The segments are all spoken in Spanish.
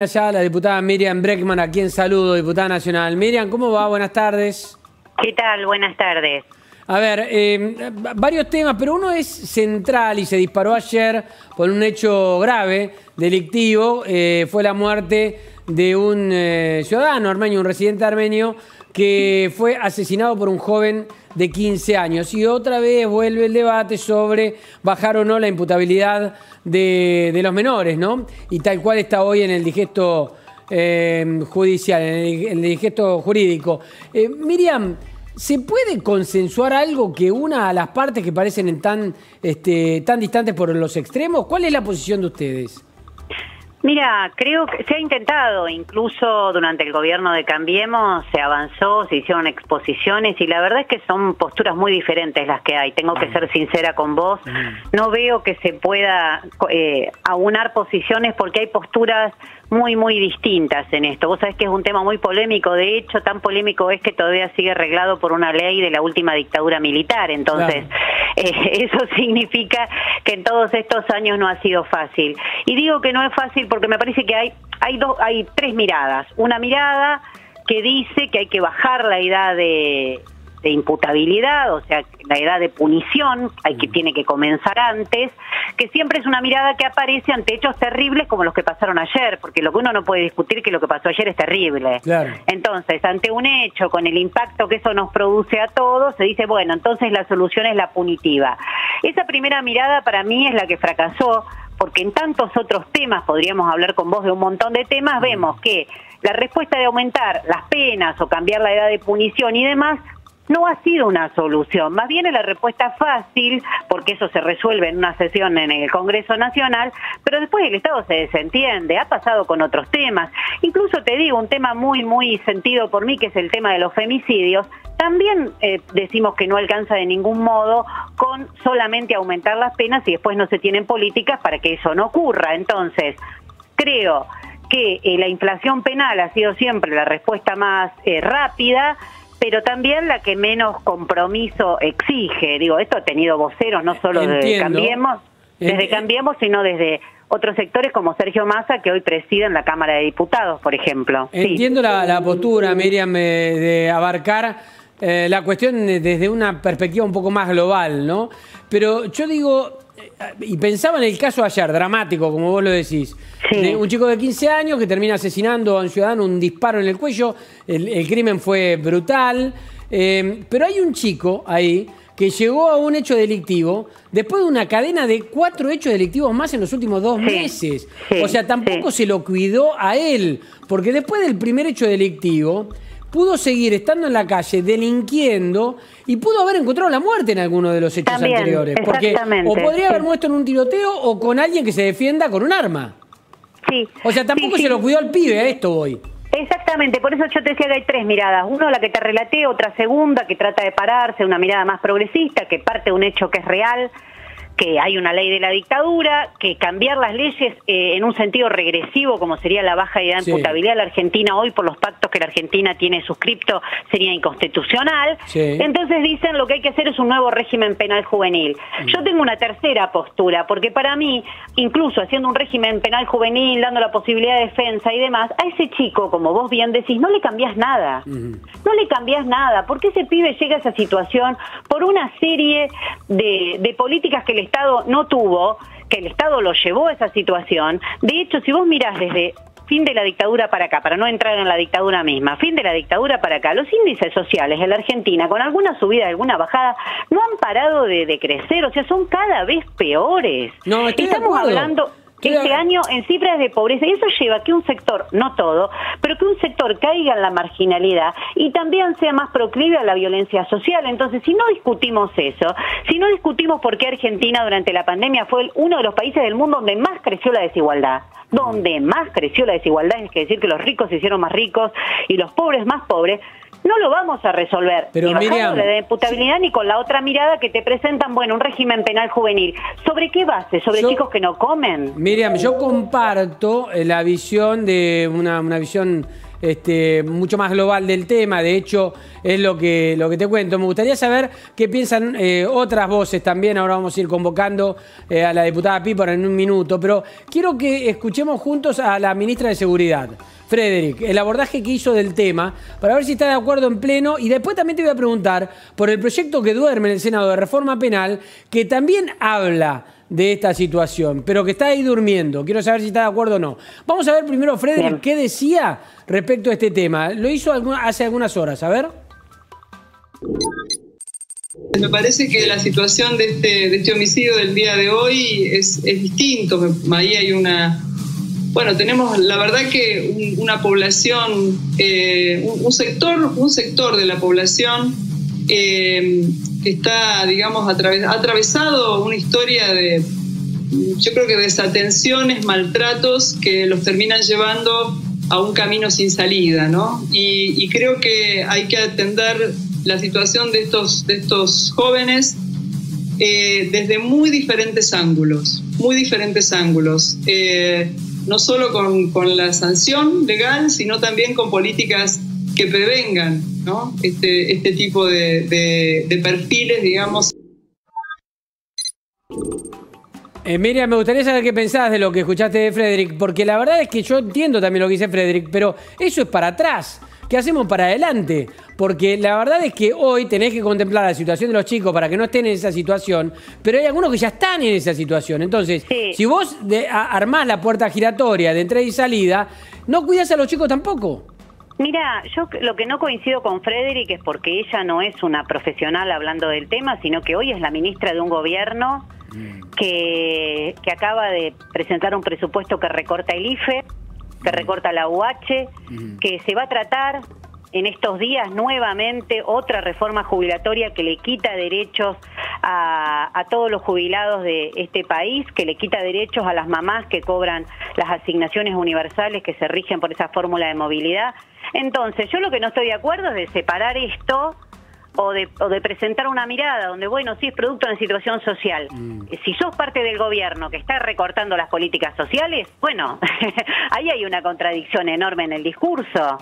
Ya la diputada Miriam Breckman, a quien saludo, diputada nacional. Miriam, ¿cómo va? Buenas tardes. ¿Qué tal? Buenas tardes. A ver, eh, varios temas, pero uno es central y se disparó ayer por un hecho grave, delictivo. Eh, fue la muerte de un eh, ciudadano armenio, un residente armenio, que fue asesinado por un joven de 15 años. Y otra vez vuelve el debate sobre bajar o no la imputabilidad de, los menores, ¿no? Y tal cual está hoy en el digesto eh, judicial, en el, digesto jurídico. Eh, Miriam, ¿se puede consensuar algo que una a las partes que parecen tan, este, tan distantes por los extremos? ¿Cuál es la posición de ustedes? Mira, creo que se ha intentado, incluso durante el gobierno de Cambiemos se avanzó, se hicieron exposiciones y la verdad es que son posturas muy diferentes las que hay. Tengo que ser sincera con vos. No veo que se pueda eh, aunar posiciones porque hay posturas muy, muy distintas en esto. Vos sabés que es un tema muy polémico, de hecho, tan polémico es que todavía sigue arreglado por una ley de la última dictadura militar. Entonces, eso significa que en todos estos años no ha sido fácil. Y digo que no es fácil porque me parece que hay, hay, hay tres miradas. Una mirada que dice que hay que bajar la edad de de imputabilidad, o sea, la edad de punición, hay que tiene que comenzar antes, que siempre es una mirada que aparece ante hechos terribles como los que pasaron ayer, porque lo que uno no puede discutir es que lo que pasó ayer es terrible. Entonces, ante un hecho con el impacto que eso nos produce a todos, se dice, bueno, entonces la solución es la punitiva. Esa primera mirada para mí es la que fracasó, porque en tantos otros temas, podríamos hablar con vos de un montón de temas, vemos que la respuesta de aumentar las penas o cambiar la edad de punición y demás no ha sido una solución. Más bien es la respuesta fácil, porque eso se resuelve en una sesión en el Congreso Nacional, pero después el Estado se desentiende, ha pasado con otros temas. Incluso te digo, un tema muy, muy sentido por mí, que es el tema de los femicidios, también eh, decimos que no alcanza de ningún modo con solamente aumentar las penas y después no se tienen políticas para que eso no ocurra. Entonces, creo que eh, la inflación penal ha sido siempre la respuesta más eh, rápida, pero también la que menos compromiso exige. Digo, esto ha tenido voceros no solo desde Cambiemos, desde Cambiemos, sino desde otros sectores como Sergio Massa, que hoy preside en la Cámara de Diputados, por ejemplo. Entiendo la, postura, Miriam, eh, de abarcar eh, la cuestión desde una perspectiva un poco más global, ¿no? Pero yo digo, y pensaba en el caso ayer, dramático, como vos lo decís, de un chico de 15 años que termina asesinando a un ciudadano, un disparo en el cuello, el, crimen fue brutal, eh, pero hay un chico ahí que llegó a un hecho delictivo después de una cadena de cuatro hechos delictivos más en los últimos dos meses. o sea, tampoco se lo cuidó a él, porque después del primer hecho delictivo pudo seguir estando en la calle, delinquiendo, y pudo haber encontrado la muerte en alguno de los hechos anteriores. Porque o podría haber muerto en un tiroteo o con alguien que se defienda con un arma. Sí. O sea, tampoco se lo cuidó al pibe, a esto voy. Exactamente, por eso yo te decía que hay tres miradas. Uno, la que te relaté, otra segunda, que trata de pararse, una mirada más progresista, que parte de un hecho que es real, que hay una ley de la dictadura, que cambiar las leyes eh, en un sentido regresivo, como sería la baja de imputabilidad de la Argentina hoy por los pactos que la Argentina tiene suscripto, sería inconstitucional. Entonces dicen lo que hay que hacer es un nuevo régimen penal juvenil. Mm. Yo tengo una tercera postura, porque para mí, incluso haciendo un régimen penal juvenil, dando la posibilidad de defensa y demás, a ese chico, como vos bien decís, no le cambias nada. No le cambias nada, porque ese pibe llega a esa situación por una serie de, de políticas que le Estado no tuvo, que el Estado lo llevó a esa situación. De hecho, si vos mirás desde fin de la dictadura para acá, para no entrar en la dictadura misma, fin de la dictadura para acá, los índices sociales en la Argentina, con alguna subida, alguna bajada, no han parado de, crecer, o sea, son cada vez peores. No, Estamos hablando este año en cifras de pobreza y eso lleva a que un sector, no todo, pero que un sector caiga en la marginalidad y también sea más proclive a la violencia social. Entonces, si no discutimos eso, si no discutimos por qué Argentina durante la pandemia fue uno de los países del mundo donde más creció la desigualdad, donde más creció la desigualdad, es decir que los ricos se hicieron más ricos y los pobres más pobres, no lo vamos a resolver Pero, ni bajando la imputabilidad ni con la otra mirada que te presentan, bueno, un régimen penal juvenil. ¿Sobre qué base? ¿Sobre chicos que no comen? Miriam, yo comparto eh, la visión de una, una visión este, mucho más global del tema. De hecho, es lo que, lo que te cuento. Me gustaría saber qué piensan eh, otras voces también. Ahora vamos a ir convocando eh, a la diputada Pípora en un minuto. Pero quiero que escuchemos juntos a la ministra de Seguridad. Frederick, el abordaje que hizo del tema, para ver si está de acuerdo en pleno. Y después también te voy a preguntar por el proyecto que duerme en el Senado de Reforma Penal, que también habla de esta situación, pero que está ahí durmiendo. Quiero saber si está de acuerdo o no. Vamos a ver primero, Frederick, qué decía respecto a este tema. Lo hizo hace algunas horas. A ver. Me parece que la situación de este, este homicidio del día de hoy es, es distinto. Ahí hay una, bueno, tenemos la verdad que una población, eh, un, sector, un sector de la población eh, que está, digamos, ha atravesado una historia de, yo creo que desatenciones, maltratos que los terminan llevando a un camino sin salida, ¿no? Y, creo que hay que atender la situación de estos, de estos jóvenes eh, desde muy diferentes ángulos, muy diferentes ángulos no solo con, la sanción legal, sino también con políticas que prevengan este, este tipo de, perfiles, digamos. Eh, Miriam, me gustaría saber qué pensás de lo que escuchaste de Frederick, porque la verdad es que yo entiendo también lo que dice Frederick, pero eso es para atrás. ¿Qué hacemos para adelante? Porque la verdad es que hoy tenés que contemplar la situación de los chicos para que no estén en esa situación, pero hay algunos que ya están en esa situación. Entonces, si vos armás la puerta giratoria de entrada y salida, no cuidas a los chicos tampoco. Mira, yo lo que no coincido con Frederick es porque ella no es una profesional hablando del tema, sino que hoy es la ministra de un gobierno mm. que, que acaba de presentar un presupuesto que recorta el IFE, que recorta la UH, que se va a tratar en estos días nuevamente otra reforma jubilatoria que le quita derechos a, a, todos los jubilados de este país, que le quita derechos a las mamás que cobran las asignaciones universales que se rigen por esa fórmula de movilidad. Entonces, yo lo que no estoy de acuerdo es de separar esto o de, o de presentar una mirada donde, bueno, sí es producto de situación social. Mm. Si sos parte del gobierno que está recortando las políticas sociales, bueno, ahí hay una contradicción enorme en el discurso,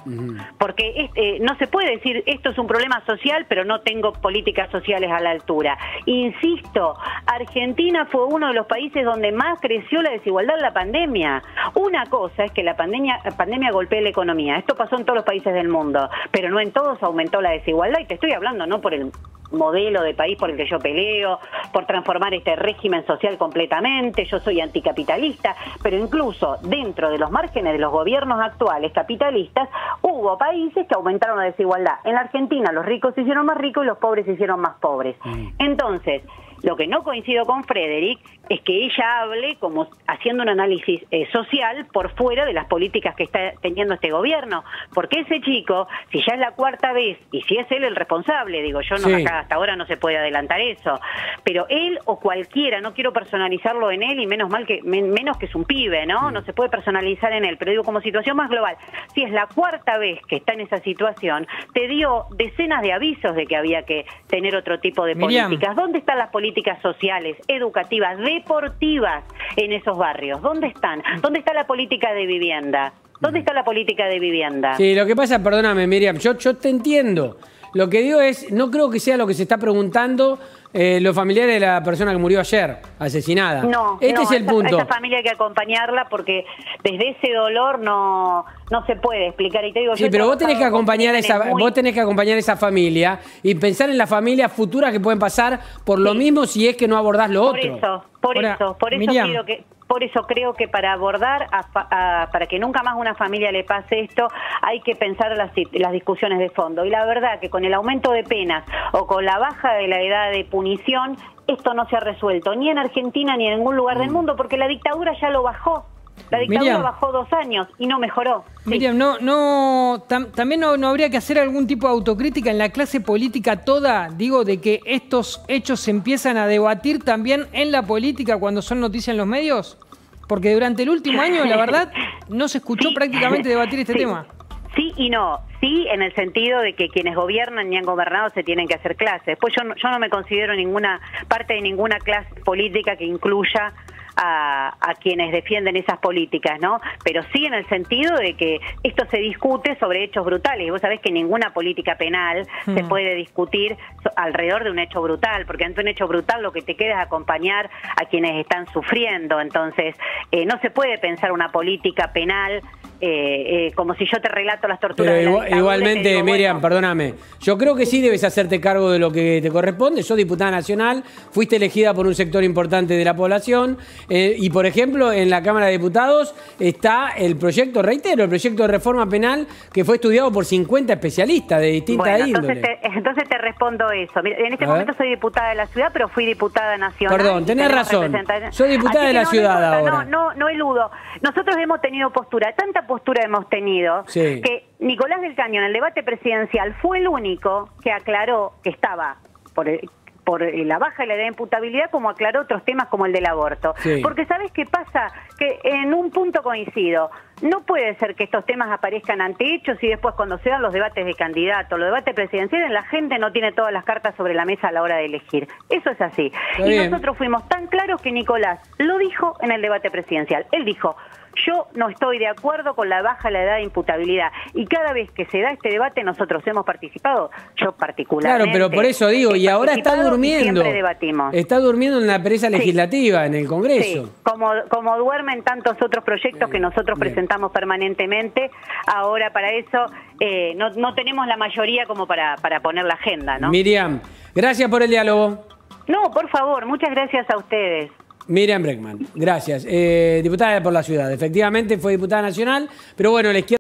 porque eh, no se puede decir esto es un problema social, pero no tengo políticas sociales a la altura. Insisto, Argentina fue uno de los países donde más creció la desigualdad en la pandemia. Una cosa es que la pandemia, la pandemia golpea la economía, esto pasó en todos los países del mundo, pero no en todos aumentó la desigualdad y te estoy hablando no por el modelo de país por el que yo peleo, por transformar este régimen social completamente, yo soy anticapitalista, pero incluso dentro de los márgenes de los gobiernos actuales capitalistas hubo países que aumentaron la desigualdad. En la Argentina los ricos se hicieron más ricos y los pobres se hicieron más pobres. Mm. Entonces, lo que no coincido con Frederick es que ella hable como haciendo un análisis eh, social por fuera de las políticas que está teniendo este gobierno. Porque ese chico, si ya es la cuarta vez y si es él el responsable, digo, yo no acá hasta ahora no se puede adelantar eso, pero él o cualquiera, no quiero personalizarlo en él y menos mal que menos que es un pibe, ¿no? No se puede personalizar en él, pero digo como situación más global. Si es la cuarta vez que está en esa situación, te dio decenas de avisos de que había que tener otro tipo de políticas. ¿Dónde están las políticas sociales, educativas, de deportivas en esos barrios. ¿Dónde están? ¿Dónde está la política de vivienda? ¿Dónde está la política de vivienda? Sí, lo que pasa, perdóname, Miriam, yo, yo te entiendo. Lo que digo es, no creo que sea lo que se está preguntando eh, los familiares de la persona que murió ayer, asesinada. No, este es el punto. A esa familia hay que acompañarla porque desde ese dolor no, no se puede explicar. Y te digo, sí, pero vos tenés que acompañar esa, vos tenés que acompañar esa familia y pensar en las familias futuras que pueden pasar por lo mismo si es que no abordás lo otro. Por eso, por eso, por eso quiero que por eso creo que para abordar, para que nunca más una familia le pase esto, hay que pensar las, las, discusiones de fondo. Y la verdad que con el aumento de penas o con la baja de la edad de punición, esto no se ha resuelto, ni en Argentina ni en ningún lugar del mm. mundo, porque la dictadura ya lo bajó. La dictadura bajó dos años y no mejoró. Miriam, no, no, también no, no, habría que hacer algún tipo de autocrítica en la clase política toda, digo, de que estos hechos se empiezan a debatir también en la política cuando son noticias en los medios. Porque durante el último año, la verdad, no se escuchó prácticamente debatir este tema. Sí y no. Sí, en el sentido de que quienes gobiernan y han gobernado se tienen que hacer clases. Después yo yo no me considero ninguna parte de ninguna clase política que incluya a, a quienes defienden esas políticas, ¿no? Pero sí en el sentido de que esto se discute sobre hechos brutales. Y vos sabés que ninguna política penal se Mm. puede discutir alrededor de un hecho brutal, porque ante un hecho brutal lo que te queda es acompañar a quienes están sufriendo. Entonces, eh, no se puede pensar una política penal eh, eh, como si yo te relato las torturas Pero de la igual- igualmente, digo, Miriam, bueno, perdóname. Yo creo que sí debes hacerte cargo de lo que te corresponde. Sos diputada nacional, fuiste elegida por un sector importante de la población. eh, y, por ejemplo, en la Cámara de Diputados está el proyecto, reitero, el proyecto de reforma penal que fue estudiado por 50 especialistas de distintas Bueno, índoles. entonces te, entonces te respondo eso. Mira, en este A momento ver. soy diputada de la ciudad, pero fui diputada nacional. Perdón, tenés razón. Soy diputada Así de la no, ciudad no ahora. No, no, no eludo. Nosotros hemos tenido postura, tanta postura hemos tenido, Sí. que Nicolás del Caño en el debate presidencial fue el único que aclaró que estaba por el- por la baja de la edad de imputabilidad, como aclaró otros temas como el del aborto. Sí. Porque ¿sabes qué pasa? Que en un punto coincido. No puede ser que estos temas aparezcan ante hechos y después cuando se dan los debates de candidatos, los debates presidenciales, la gente no tiene todas las cartas sobre la mesa a la hora de elegir. Eso es así. Está y bien. nosotros fuimos tan claros que Nicolás lo dijo en el debate presidencial. Él dijo, yo no estoy de acuerdo con la baja la edad de imputabilidad. Y cada vez que se da este debate nosotros hemos participado, yo particularmente. Claro, pero por eso digo, y ahora está durmiendo. Siempre debatimos. Está durmiendo en la pereza legislativa, en el Congreso. Sí, como, como duermen tantos otros proyectos que nosotros bien. presentamos permanentemente, ahora para eso eh, no, no tenemos la mayoría como para, para poner la agenda, ¿no? Miriam, gracias por el diálogo. No, por favor, muchas gracias a ustedes. Miriam Breckman, gracias. Eh, diputada por la ciudad, efectivamente fue diputada nacional, pero bueno, la izquierda...